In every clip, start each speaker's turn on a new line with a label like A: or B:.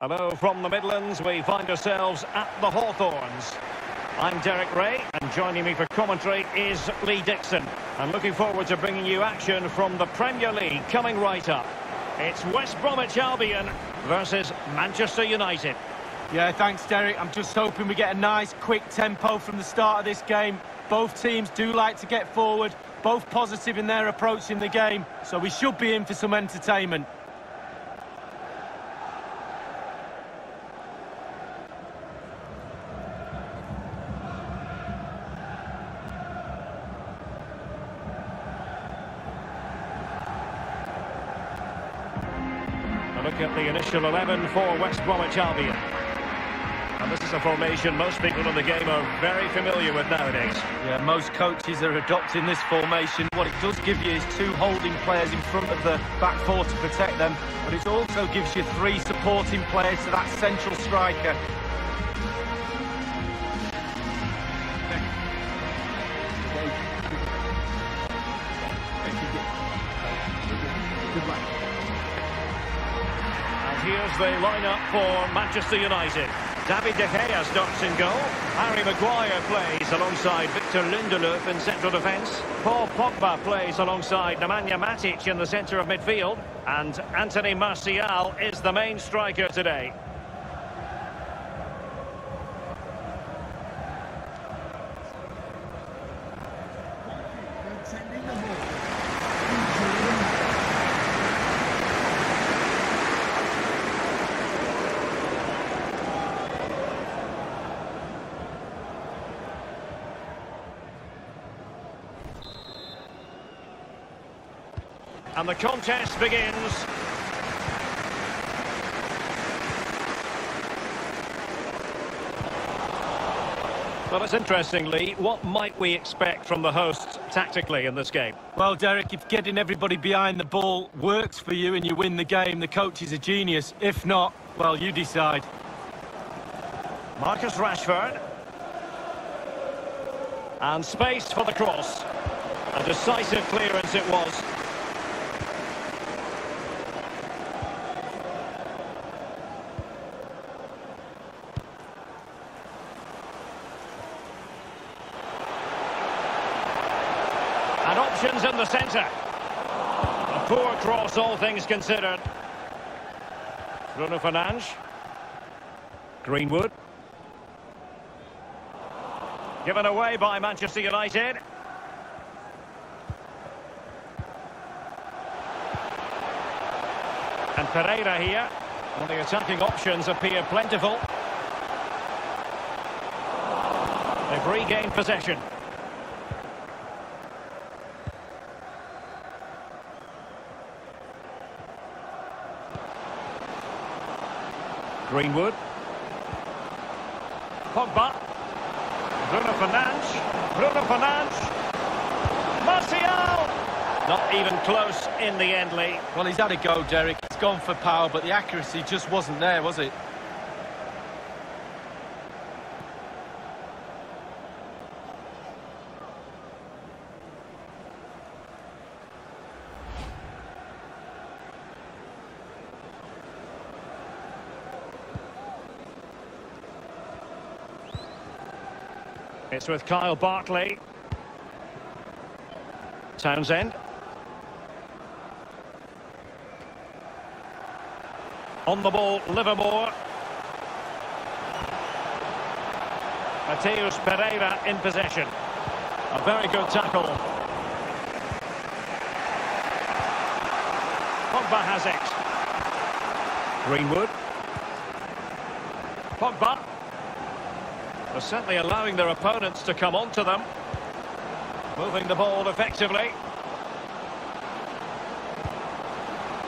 A: Hello from the Midlands. We find ourselves at the Hawthorns. I'm Derek Rae, and joining me for commentary is Lee Dixon. I'm looking forward to bringing you action from the Premier League coming right up. It's West Bromwich Albion versus Manchester United.
B: Yeah, thanks, Derek. I'm just hoping we get a nice, quick tempo from the start of this game. Both teams do like to get forward, both positive in their approach in the game, so we should be in for some entertainment.
A: Look at the initial 11 for West Bromwich Albion. And this is a formation most people in the game are very familiar with nowadays.
B: Yeah, most coaches are adopting this formation. What it does give you is two holding players in front of the back four to protect them, but it also gives you three supporting players to that central striker.
A: Good luck here's the lineup for Manchester United. David De Gea starts in goal. Harry Maguire plays alongside Victor Lindelof in central defence. Paul Pogba plays alongside Nemanja Matic in the centre of midfield. And Anthony Martial is the main striker today. And the contest begins. Well, it's interestingly, what might we expect from the hosts tactically in this game?
B: Well, Derek, if getting everybody behind the ball works for you and you win the game, the coach is a genius. If not, well, you decide.
A: Marcus Rashford. And space for the cross. A decisive clearance it was. And options in the centre. A poor cross, all things considered. Bruno Fernandes. Greenwood. Given away by Manchester United. And Pereira here. And the attacking options appear plentiful. They've regained possession. Greenwood. Pogba. Bruno Fernandes. Bruno Fernandes. Martial! Not even close in the end, Lee.
B: Well, he's had a go, Derek. He's gone for power, but the accuracy just wasn't there, was it?
A: It's with Kyle Bartley. Townsend. On the ball, Livermore. Matheus Pereira in possession. A very good tackle. Pogba has it. Greenwood. Pogba. Certainly allowing their opponents to come onto them. Moving the ball effectively.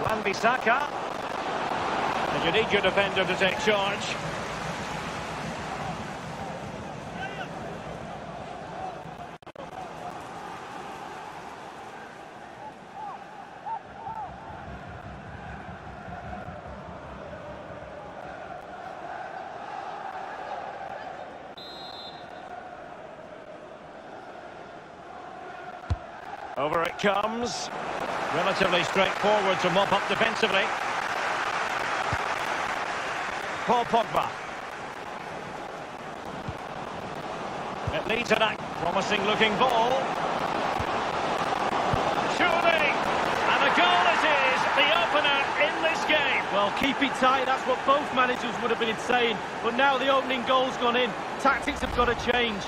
A: Wan-Bissaka. And you need your defender to take charge. Over it comes. Relatively straightforward to mop up defensively. Paul Pogba. It leads an act. Promising looking ball. Surely! And a goal it is, the opener in this game.
B: Well, keep it tight, that's what both managers would have been saying. But now the opening goal's gone in. Tactics have got to change.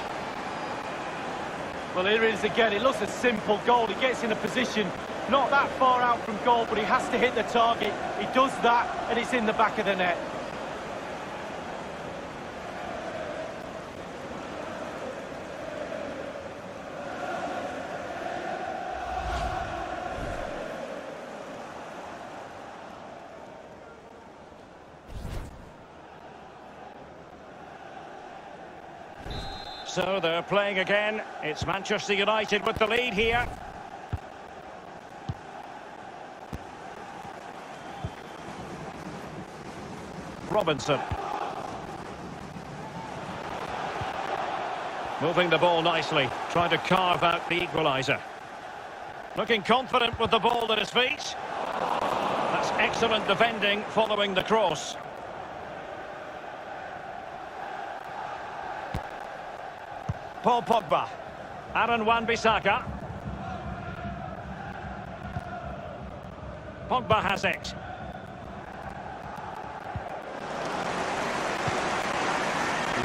B: Well, here it is again. It looks a simple goal. He gets in a position not that far out from goal, but he has to hit the target. He does that, and it's in the back of the net.
A: So they're playing again. It's Manchester United with the lead here. Robinson. Moving the ball nicely, trying to carve out the equaliser. Looking confident with the ball at his feet. That's excellent defending following the cross. Paul Pogba. Aaron Wan-Bissaka. Pogba has it.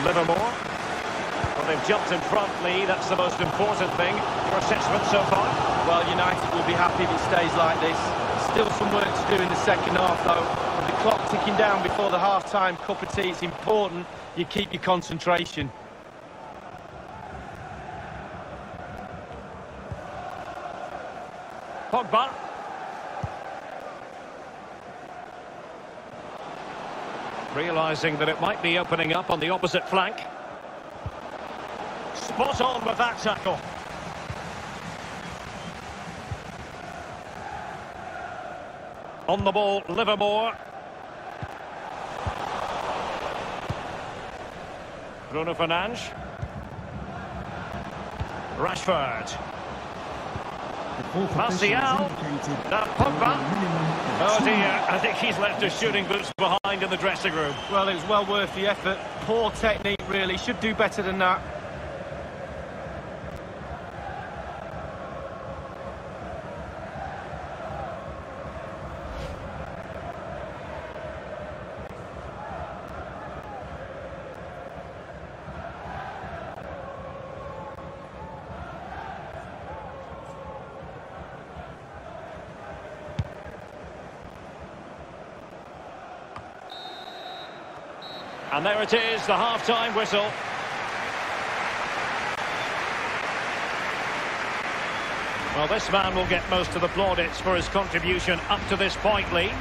A: Livermore. Well, they've jumped in front, Lee. That's the most important thing. Your assessment so far?
B: Well, United will be happy if it stays like this. Still some work to do in the second half, though. With the clock ticking down before the half-time cup of tea, it's important you keep your concentration.
A: Pogba. Realising that it might be opening up on the opposite flank. Spot on with that tackle. On the ball, Livermore. Bruno Fernandes. Rashford. Martial. Now Pogba. Oh dear, I think he's left his shooting boots behind in the dressing room.
B: Well, it was well worth the effort. Poor technique, really. Should do better than that.
A: And there it is, the half-time whistle. Well, this man will get most of the plaudits for his contribution up to this point, Lee.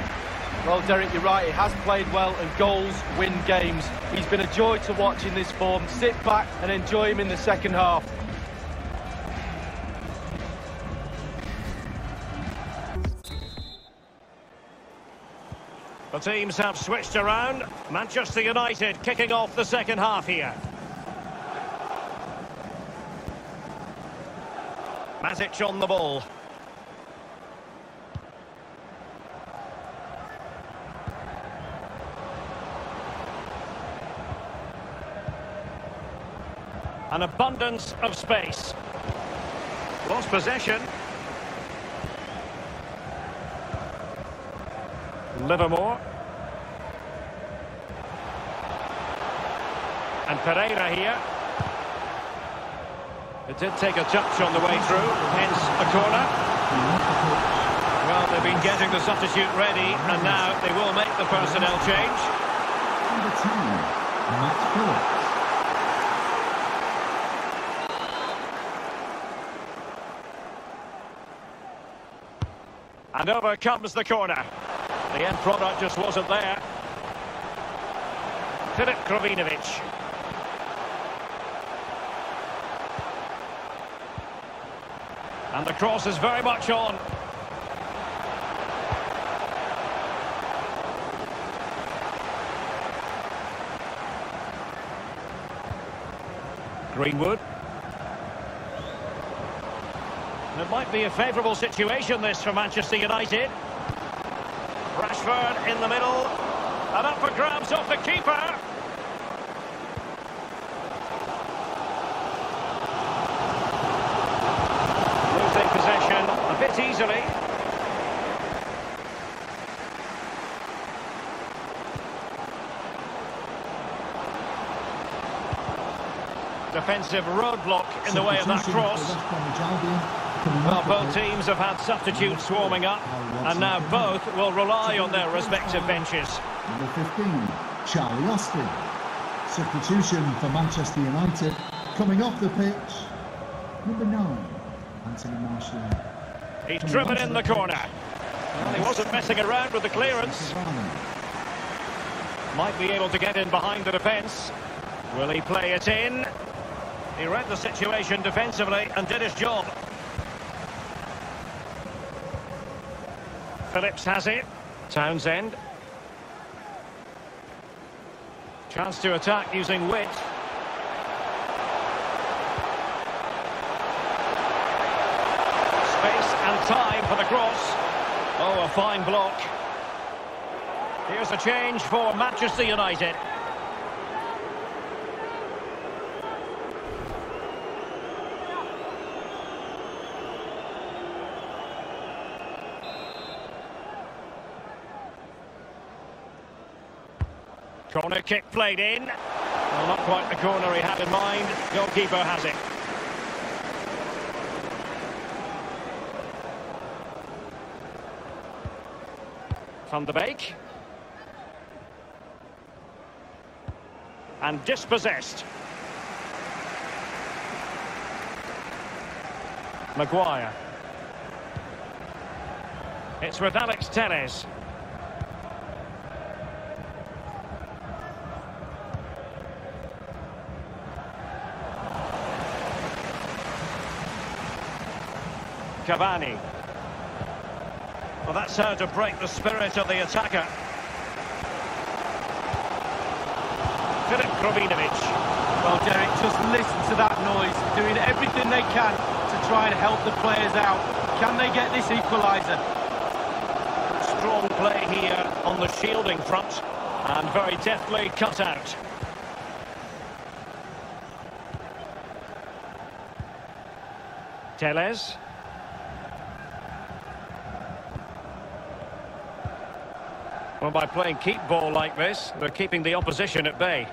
B: Well, Derek, you're right. He has played well, and goals win games. He's been a joy to watch in this form. Sit back and enjoy him in the second half.
A: The teams have switched around. Manchester United kicking off the second half here. Matic on the ball. An abundance of space. Lost possession. Livermore. And Pereira here. It did take a touch on the way through, hence a corner. Well, they've been getting the substitute ready, and now they will make the personnel change.
C: Number two, Matt Phillips.
A: And over comes the corner. The end product just wasn't there. Filip Krovinovic. And the cross is very much on. Greenwood. It might be a favourable situation, this, for Manchester United. Rashford in the middle. And up for grabs off the keeper. Losing possession a bit easily. Defensive roadblock in the way of that cross.
C: For West Bromwich Albion. Coming
A: Well, both teams have had substitutes swarming up, and now both will rely on their respective benches.
C: Number 15, Charlie Austin. Substitution for Manchester United. Coming off the pitch, number 9, Anthony Martial.
A: He's driven in the corner. Well, he wasn't messing around with the clearance. Might be able to get in behind the defence. Will he play it in? He read the situation defensively and did his job. Phillips has it. Townsend. Chance to attack using wit. Space and time for the cross. Oh, a fine block. Here's a change for Manchester United. Corner kick played in. Well, not quite the corner he had in mind. Goalkeeper has it. Van de Beek. And dispossessed. Maguire. It's with Alex Cavani. Well, that's how to break the spirit of the attacker. Filip Krovinovic.
B: Well, Derek, just listen to that noise. Doing everything they can to try and help the players out. Can they get this equaliser?
A: Strong play here on the shielding front. And very deftly cut out. Telles. Well, by playing keep ball like this, they're keeping the opposition at bay.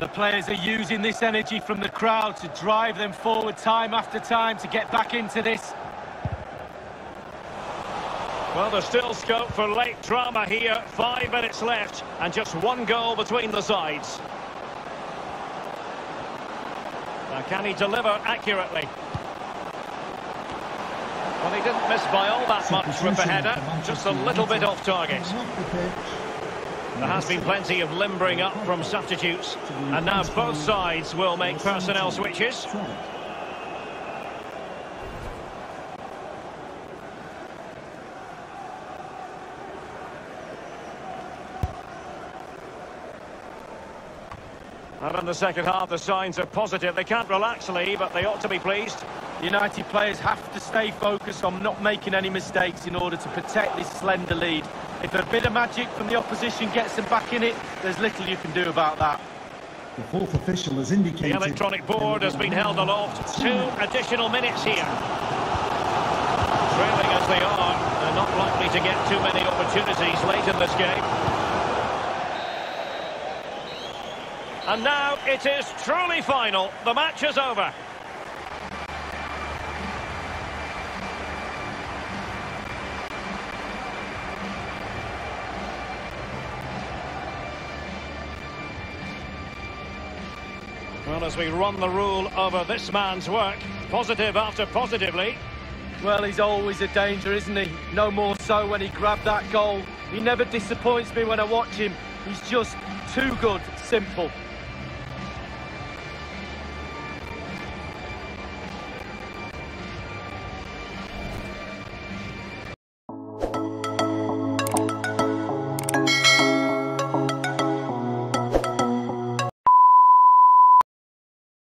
B: The players are using this energy from the crowd to drive them forward time after time to get back into this.
A: Well, there's still scope for late drama here. Five minutes left and just one goal between the sides. Now, can he deliver accurately? He didn't miss by all that much with the header. Just a little bit off target.
C: Coming off the pitch,
A: There has been plenty of limbering up from substitutes. And now both sides will make personnel switches. And in the second half, the signs are positive. They can't relax, Lee, but they ought to be pleased.
B: United players have to stay focused on not making any mistakes in order to protect this slender lead. If a bit of magic from the opposition gets them back in it, there's little you can do about that.
C: The fourth official has indicated...
A: The electronic board has been held aloft. Two additional minutes here. Trailing as they are, they're not likely to get too many opportunities late in this game. And now it is truly final. The match is over. As we run the rule over this man's work, positive after positively,
B: Well, he's always a danger, isn't he? No more so when he grabbed that goal. He never disappoints me when I watch him. He's just too good, simple.